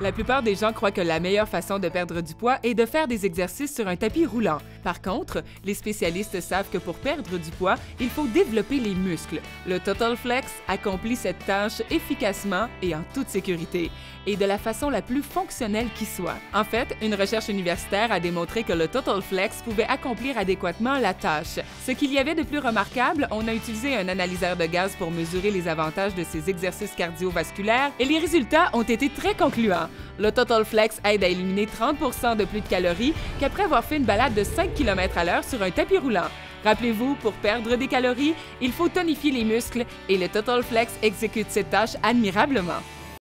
La plupart des gens croient que la meilleure façon de perdre du poids est de faire des exercices sur un tapis roulant. Par contre, les spécialistes savent que pour perdre du poids, il faut développer les muscles. Le Total Flex accomplit cette tâche efficacement et en toute sécurité, et de la façon la plus fonctionnelle qui soit. En fait, une recherche universitaire a démontré que le Total Flex pouvait accomplir adéquatement la tâche. Ce qu'il y avait de plus remarquable, on a utilisé un analyseur de gaz pour mesurer les avantages de ces exercices cardiovasculaires et les résultats ont été très concluants. Le Total Flex aide à éliminer 30% de plus de calories qu'après avoir fait une balade de 5 km à l'heure sur un tapis roulant. Rappelez-vous, pour perdre des calories, il faut tonifier les muscles et le Total Flex exécute cette tâche admirablement.